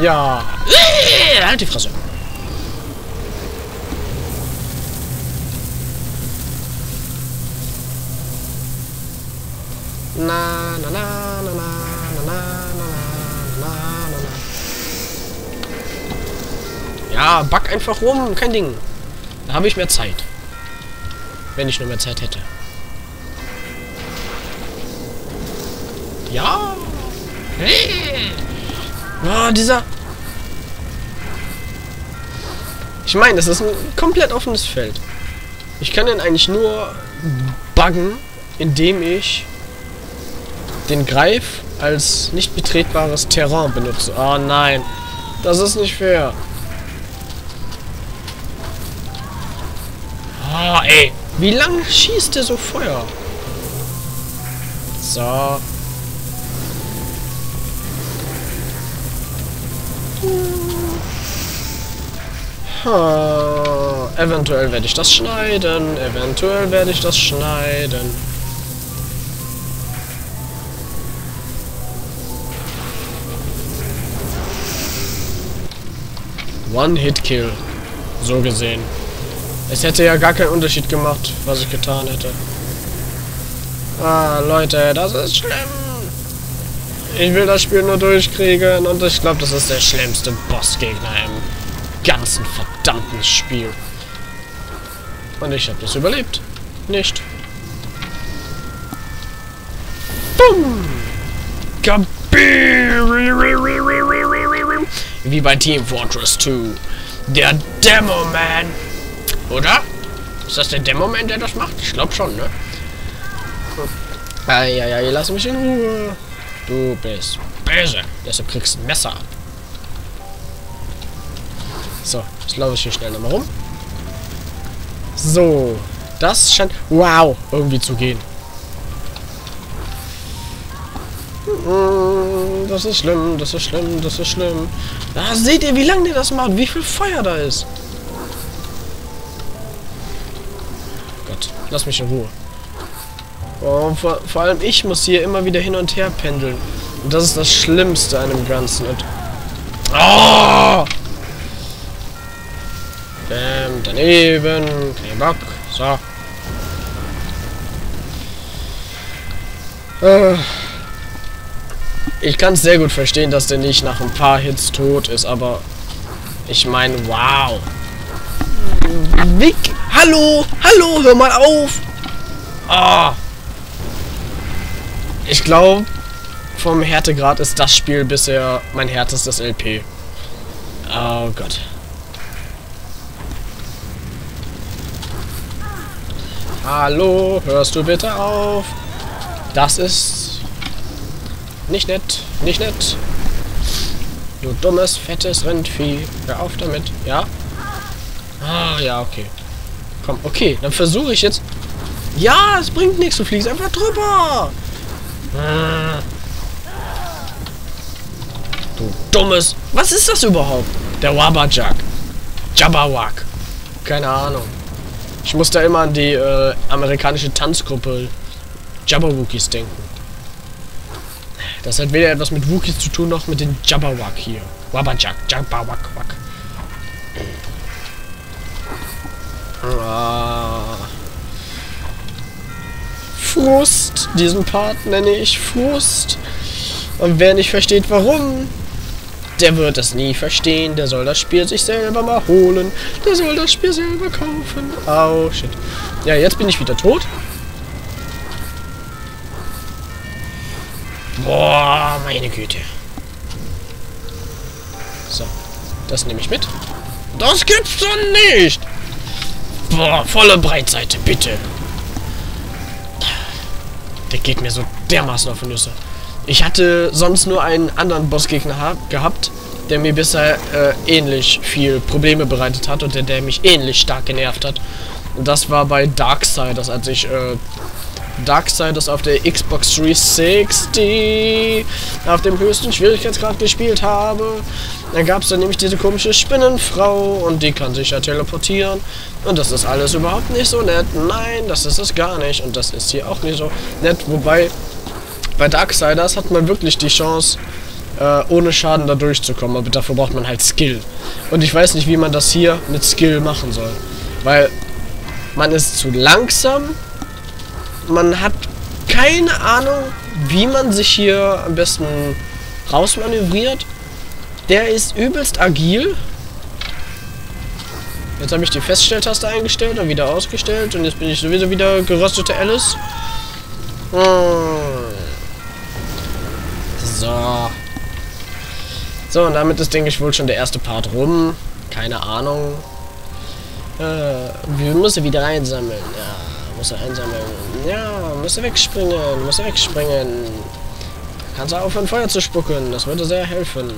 Ja. Äh, halt die Fresse. Na, na, na, na, na, na, na, na, na, na, na. Ja, back einfach rum, kein Ding. Da habe ich mehr Zeit. Wenn ich nur mehr Zeit hätte. Ja. Hey. Oh, dieser... Ich meine, das ist ein komplett offenes Feld. Ich kann den eigentlich nur buggen, indem ich den Greif als nicht betretbares Terrain benutze. Oh nein, das ist nicht fair. Oh, ey. Wie lang schießt der so Feuer? So. Ha, eventuell werde ich das schneiden. Eventuell werde ich das schneiden. One-Hit-Kill. So gesehen. Es hätte ja gar keinen Unterschied gemacht, was ich getan hätte. Ah, Leute, das ist schlimm. Ich will das Spiel nur durchkriegen und ich glaube, das ist der schlimmste Bossgegner im ganzen verdammten Spiel. Und ich habe das überlebt. Nicht. Boom! Wie bei Team Fortress 2. Der Demo-Man. Oder? Ist das der Demo-Man, der das macht? Ich glaube schon, ne? Eieiei, lass mich in Ruhe. Du bist böse. Deshalb kriegst du ein Messer. So, jetzt laufe ich hier schnell nochmal rum. So, das scheint... Wow, irgendwie zu gehen. Mm, das ist schlimm, das ist schlimm, das ist schlimm. Da seht ihr, wie lange der das macht, wie viel Feuer da ist. Gott, lass mich in Ruhe. Oh, vor, vor allem ich muss hier immer wieder hin und her pendeln. Und das ist das Schlimmste an dem Ganzen. Und oh! Bam, daneben. Kein Bock. So. Äh. Ich kann es sehr gut verstehen, dass der nicht nach ein paar Hits tot ist, aber ich meine, wow. Wick, hallo, hallo, hör mal auf. Ah. Ich glaube, vom Härtegrad ist das Spiel bisher mein härtestes LP. Oh Gott. Hallo, hörst du bitte auf? Das ist nicht nett, nicht nett. Du dummes, fettes Rindvieh. Hör auf damit, ja? Ah, ja, okay. Komm, okay, dann versuche ich jetzt... Ja, es bringt nichts, du fliegst einfach drüber. Du dummes... Was ist das überhaupt? Der Wabajak. Jabberwack. Keine Ahnung. Ich muss da immer an die äh, amerikanische Tanzgruppe Jabberwookies denken. Das hat weder etwas mit Wookies zu tun, noch mit den Jabberwack hier. Wabajak, Jabberwack, Wack. Ah. Frust. Diesen Part nenne ich Frust. Und wer nicht versteht, warum, der wird es nie verstehen. Der soll das Spiel sich selber mal holen. Der soll das Spiel selber kaufen. Oh, shit. Ja, jetzt bin ich wieder tot. Boah, meine Güte. So, das nehme ich mit. Das gibt's doch nicht! Boah, volle Breitseite, bitte. Der geht mir so dermaßen auf die Nüsse. Ich hatte sonst nur einen anderen Bossgegner gehabt, der mir bisher äh, ähnlich viel Probleme bereitet hat und der, der mich ähnlich stark genervt hat. Und das war bei Darksiders, als ich äh, Darksiders auf der Xbox 360 auf dem höchsten Schwierigkeitsgrad gespielt habe. Dann gab es dann nämlich diese komische Spinnenfrau und die kann sich ja teleportieren. Und das ist alles überhaupt nicht so nett. Nein, das ist es gar nicht. Und das ist hier auch nicht so nett. Wobei bei Darksiders hat man wirklich die Chance, äh, ohne Schaden da durchzukommen. Aber dafür braucht man halt Skill. Und ich weiß nicht, wie man das hier mit Skill machen soll. Weil man ist zu langsam. Man hat keine Ahnung, wie man sich hier am besten rausmanövriert. Der ist übelst agil. Jetzt habe ich die Feststelltaste eingestellt und wieder ausgestellt. Und jetzt bin ich sowieso wieder geröstete Alice. So. So, und damit ist, denke ich, wohl schon der erste Part rum. Keine Ahnung. Äh, wir müssen wieder einsammeln. Ja, muss er einsammeln. Ja, muss er wegspringen. Muss er wegspringen. Kannst du aufhören, Feuer zu spucken. Das würde sehr helfen.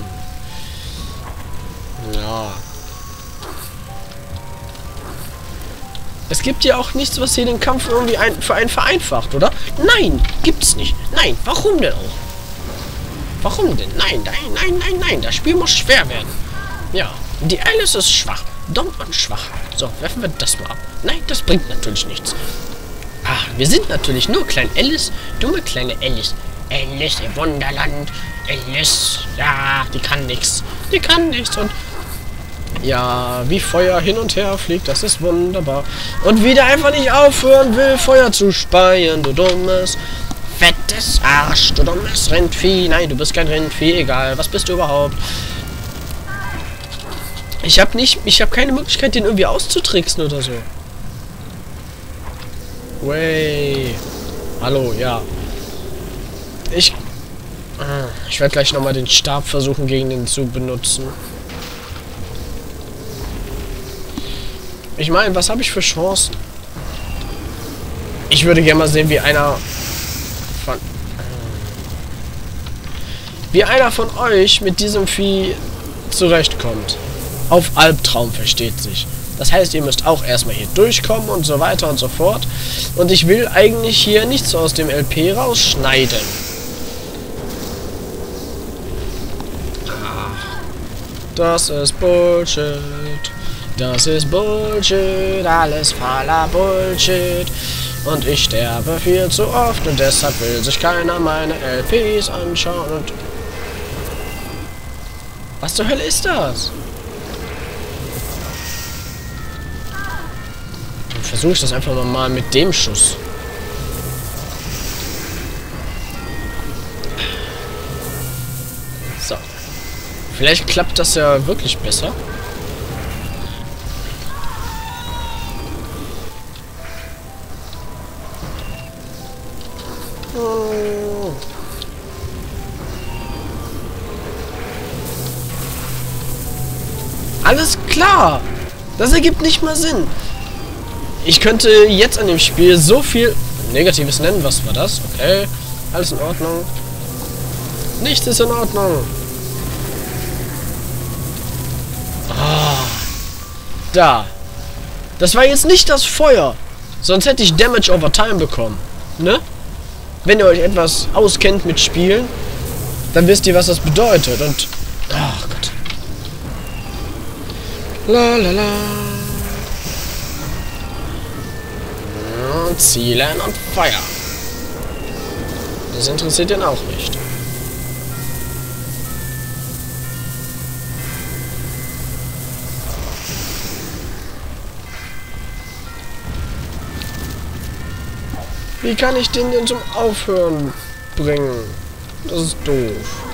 Ja. Es gibt ja auch nichts, was hier den Kampf irgendwie ein, für einen vereinfacht, oder? Nein, gibt's nicht. Nein, warum denn auch? Warum denn? Nein, nein, nein, nein, nein. Das Spiel muss schwer werden. Ja, die Alice ist schwach. Dumm und schwach. So, werfen wir das mal ab. Nein, das bringt natürlich nichts. Ah, wir sind natürlich nur klein Alice. Dumme kleine Alice. Alice im Wunderland. Alice. Ja, die kann nichts. Die kann nichts. Und ja, wie Feuer hin und her fliegt, das ist wunderbar. Und wieder einfach nicht aufhören will, Feuer zu speien, du dummes fettes Arsch, du dummes Rindvieh. Nein, du bist kein Rindvieh, egal. Was bist du überhaupt? Ich habe nicht, ich habe keine Möglichkeit, den irgendwie auszutricksen oder so. Way. Hallo, ja. Ich, ah, ich werde gleich nochmal den Stab versuchen, gegen den zu benutzen. Ich meine, was habe ich für Chancen? Ich würde gerne mal sehen, wie einer von... Wie einer von euch mit diesem Vieh zurechtkommt. Auf Albtraum versteht sich. Das heißt, ihr müsst auch erstmal hier durchkommen und so weiter und so fort. Und ich will eigentlich hier nichts aus dem LP rausschneiden. Das ist Bullshit. Das ist Bullshit. Alles voller Bullshit. Und ich sterbe viel zu oft und deshalb will sich keiner meine LPs anschauen und... Was zur Hölle ist das? Dann versuche ich das einfach mal mit dem Schuss. So. Vielleicht klappt das ja wirklich besser. Das ergibt nicht mal Sinn. Ich könnte jetzt an dem Spiel so viel Negatives nennen. Was war das? Okay. Alles in Ordnung. Nichts ist in Ordnung. Oh. Da. Das war jetzt nicht das Feuer. Sonst hätte ich Damage over Time bekommen. Ne? Wenn ihr euch etwas auskennt mit Spielen, dann wisst ihr, was das bedeutet. Und... Ach Gott. La la la. Und zielen und Feuer. Das interessiert ihn auch nicht. Wie kann ich den denn zum Aufhören bringen? Das ist doof.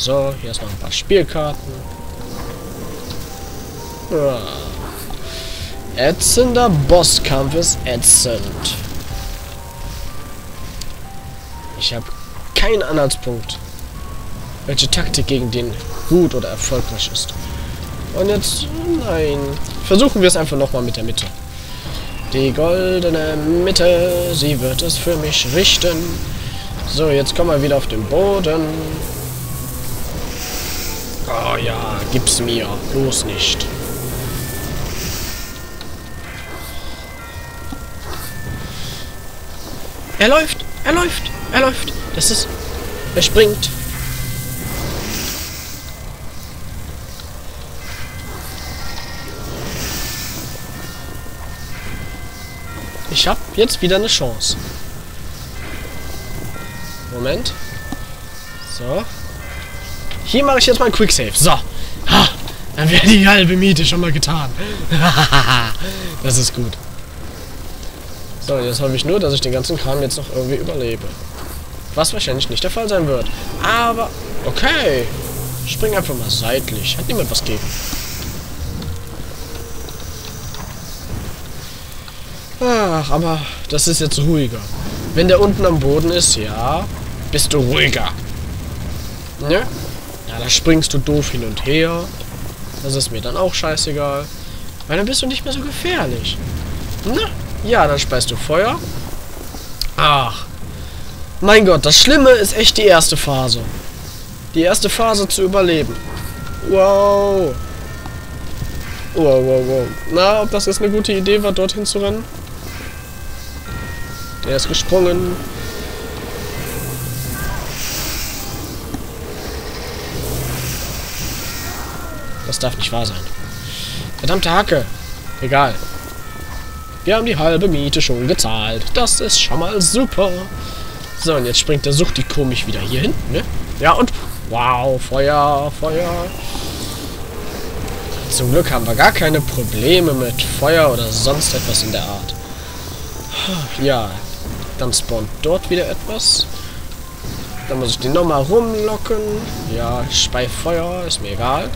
So, hier ist noch ein paar Spielkarten. Ja. Ätzender Bosskampf ist ätzend. Ich habe keinen Anhaltspunkt, welche Taktik gegen den gut oder erfolgreich ist. Und jetzt, nein, versuchen wir es einfach nochmal mit der Mitte. Die goldene Mitte, sie wird es für mich richten. So, jetzt kommen wir wieder auf den Boden. Oh ja, gib's mir. Bloß nicht. Er läuft! Er läuft! Er läuft! Das ist... Er springt. Ich hab jetzt wieder eine Chance. Moment. So. Hier mache ich jetzt mal ein Quicksave. So. Ha, dann wäre die halbe Miete schon mal getan. das ist gut. So, jetzt hoffe ich nur, dass ich den ganzen Kram jetzt noch irgendwie überlebe. Was wahrscheinlich nicht der Fall sein wird. Aber, okay. Spring einfach mal seitlich. Hat niemand was gegen. Ach, aber das ist jetzt ruhiger. Wenn der unten am Boden ist, ja, bist du ruhiger. Ne? Da springst du doof hin und her. Das ist mir dann auch scheißegal. Weil dann bist du nicht mehr so gefährlich. Na? Ja, dann speist du Feuer. Ach. Mein Gott, das Schlimme ist echt die erste Phase. Die erste Phase zu überleben. Wow. Wow, wow, wow. Na, ob das jetzt eine gute Idee war, dorthin zu rennen? Der ist gesprungen. Das darf nicht wahr sein. Verdammte Hacke. Egal. Wir haben die halbe Miete schon gezahlt. Das ist schon mal super. So, und jetzt springt der Suchti komisch wieder hier hin, ne? Ja, und... Wow, Feuer, Feuer. Zum Glück haben wir gar keine Probleme mit Feuer oder sonst etwas in der Art. Ja, dann spawnt dort wieder etwas. Dann muss ich den nochmal rumlocken. Ja, bei Feuer, ist mir egal.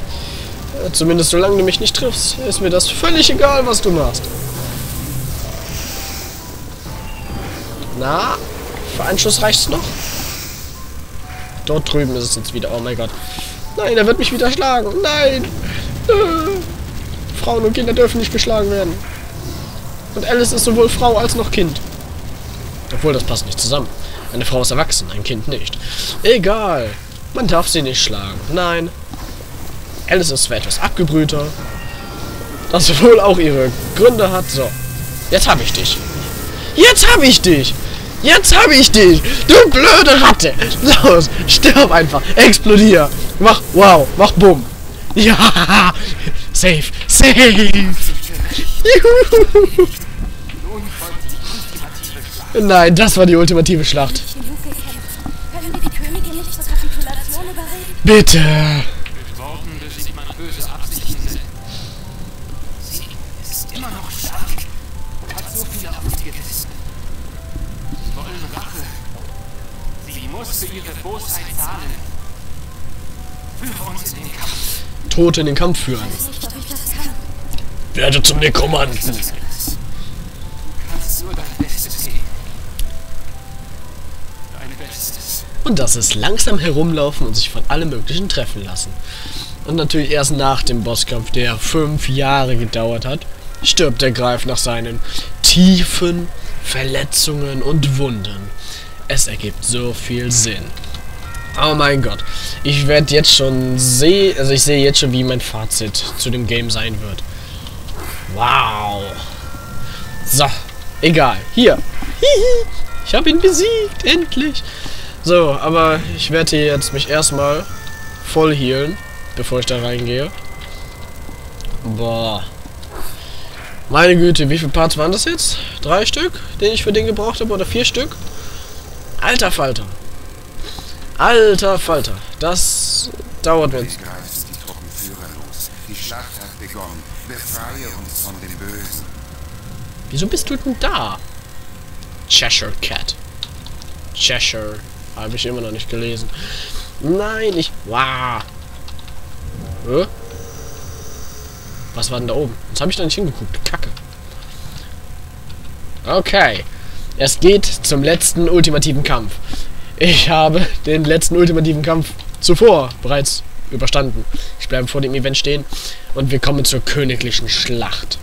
Zumindest solange du mich nicht triffst, ist mir das völlig egal, was du machst. Na, für einen Schuss reicht's noch? Dort drüben ist es jetzt wieder. Oh mein Gott. Nein, er wird mich wieder schlagen. Nein. Äh. Frauen und Kinder dürfen nicht geschlagen werden. Und Alice ist sowohl Frau als noch Kind. Obwohl, das passt nicht zusammen. Eine Frau ist erwachsen, ein Kind nicht. Egal. Man darf sie nicht schlagen. Nein. Alice ist zwar etwas abgebrühter. Das wohl auch ihre Gründe hat. So. Jetzt habe ich dich. Jetzt habe ich dich. Jetzt habe ich dich! Du blöde Ratte! Los, stirb einfach! Explodier! Mach, wow, mach bumm! Ja! Safe! Safe! Juhu. Nein, das war die ultimative Schlacht. Bitte! Ihre Bosheit zahlen. Führe uns in den Kampf. Tote in den Kampf führen. Werde zum Nekromanten. Und das ist langsam herumlaufen und sich von allem Möglichen treffen lassen. Und natürlich erst nach dem Bosskampf, der fünf Jahre gedauert hat, stirbt der Greif nach seinen tiefen Verletzungen und Wunden. Es ergibt so viel Sinn. Oh mein Gott. Ich werde jetzt schon sehen, also ich sehe jetzt schon, wie mein Fazit zu dem Game sein wird. Wow. So, egal. Hier. Ich habe ihn besiegt, endlich. So, aber ich werde hier jetzt mich erstmal voll healen, bevor ich da reingehe. Boah. Meine Güte, wie viele Parts waren das jetzt? Drei Stück, den ich für den gebraucht habe, oder vier Stück? Alter Falter. Alter Falter. Das dauert mir. Die los. Die Schlacht hat begonnen. Befreie uns von dem Bösen. Wieso bist du denn da? Cheshire Cat. Cheshire. Habe ich immer noch nicht gelesen. Nein, ich... Wow. Hä? Was war denn da oben? Jetzt habe ich da nicht hingeguckt. Kacke. Okay. Es geht zum letzten ultimativen Kampf. Ich habe den letzten ultimativen Kampf zuvor bereits überstanden. Ich bleibe vor dem Event stehen und wir kommen zur königlichen Schlacht.